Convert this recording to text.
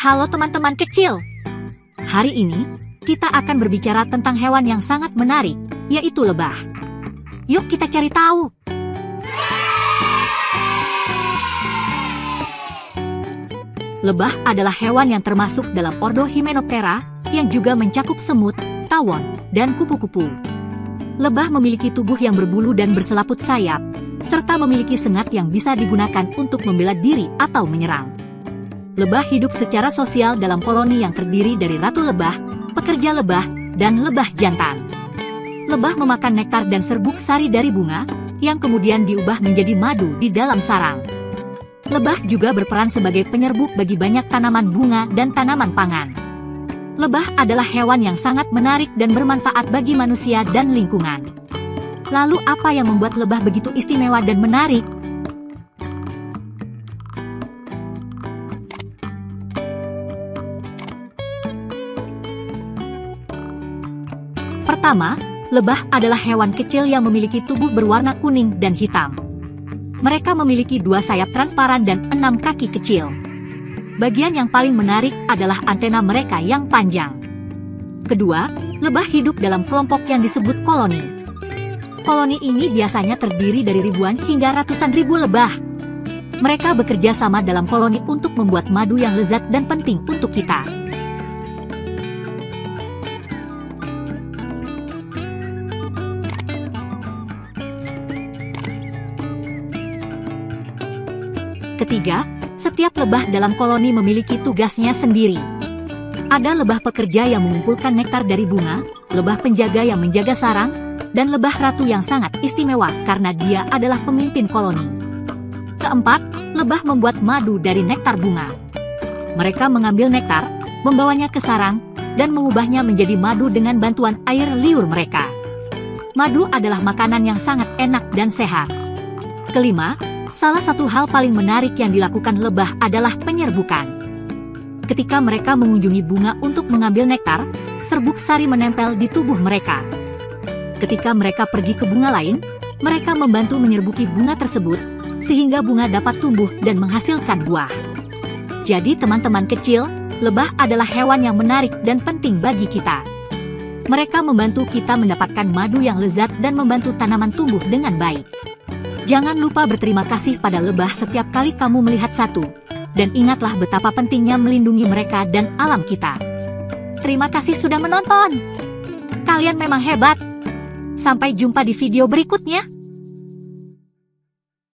Halo teman-teman kecil. Hari ini, kita akan berbicara tentang hewan yang sangat menarik, yaitu lebah. Yuk kita cari tahu. Lebah adalah hewan yang termasuk dalam ordo Hymenoptera, yang juga mencakup semut, tawon, dan kupu-kupu. Lebah memiliki tubuh yang berbulu dan berselaput sayap, serta memiliki sengat yang bisa digunakan untuk membela diri atau menyerang. Lebah hidup secara sosial dalam koloni yang terdiri dari ratu lebah, pekerja lebah, dan lebah jantan. Lebah memakan nektar dan serbuk sari dari bunga, yang kemudian diubah menjadi madu di dalam sarang. Lebah juga berperan sebagai penyerbuk bagi banyak tanaman bunga dan tanaman pangan. Lebah adalah hewan yang sangat menarik dan bermanfaat bagi manusia dan lingkungan. Lalu apa yang membuat lebah begitu istimewa dan menarik? Pertama, lebah adalah hewan kecil yang memiliki tubuh berwarna kuning dan hitam. Mereka memiliki dua sayap transparan dan enam kaki kecil. Bagian yang paling menarik adalah antena mereka yang panjang. Kedua, lebah hidup dalam kelompok yang disebut koloni. Koloni ini biasanya terdiri dari ribuan hingga ratusan ribu lebah. Mereka bekerja sama dalam koloni untuk membuat madu yang lezat dan penting untuk kita. Ketiga, setiap lebah dalam koloni memiliki tugasnya sendiri. Ada lebah pekerja yang mengumpulkan nektar dari bunga, lebah penjaga yang menjaga sarang, dan lebah ratu yang sangat istimewa karena dia adalah pemimpin koloni. Keempat, lebah membuat madu dari nektar bunga. Mereka mengambil nektar, membawanya ke sarang, dan mengubahnya menjadi madu dengan bantuan air liur mereka. Madu adalah makanan yang sangat enak dan sehat. Kelima, Salah satu hal paling menarik yang dilakukan lebah adalah penyerbukan. Ketika mereka mengunjungi bunga untuk mengambil nektar, serbuk sari menempel di tubuh mereka. Ketika mereka pergi ke bunga lain, mereka membantu menyerbuki bunga tersebut, sehingga bunga dapat tumbuh dan menghasilkan buah. Jadi teman-teman kecil, lebah adalah hewan yang menarik dan penting bagi kita. Mereka membantu kita mendapatkan madu yang lezat dan membantu tanaman tumbuh dengan baik. Jangan lupa berterima kasih pada lebah setiap kali kamu melihat satu. Dan ingatlah betapa pentingnya melindungi mereka dan alam kita. Terima kasih sudah menonton. Kalian memang hebat. Sampai jumpa di video berikutnya.